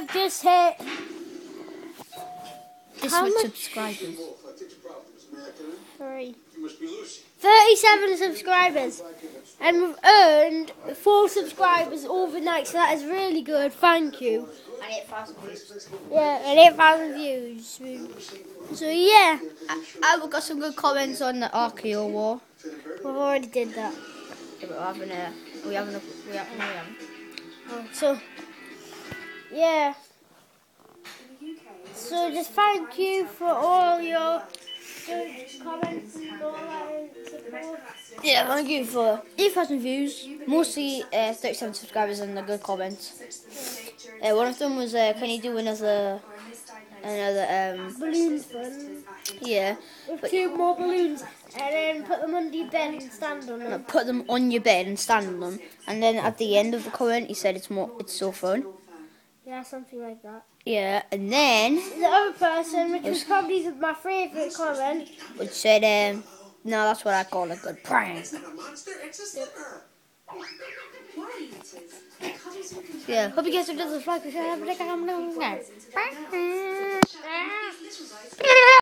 have just hit This How much much? subscribers. three. You must be Lucy. 37 subscribers. And we've earned four subscribers overnight, so that is really good. Thank you. And 8,000 views. Yeah, and 8,000 views. So, yeah, I've got some good comments on the Archeo War. we've already did that. Yeah, but we're having a, we having a, we have, no, we haven't. Oh, So, yeah. So, just thank you for all your good comments and all that support. Yeah, thank you for 8,000 views. Mostly uh, 37 subscribers and the good comments. Uh, one of them was, uh, can you do another, another, um, Balloons fun. yeah, With two more balloons and then put them under your bed and stand on them. put them on your bed and stand on them. And then at the end of the comment, he said it's more, it's so fun. Yeah, something like that. Yeah, and then The other person, which was probably my favourite comment, would said, um, no, that's what I call a good prank. And a monster existed. Yeah, hope you guys enjoyed the vlog.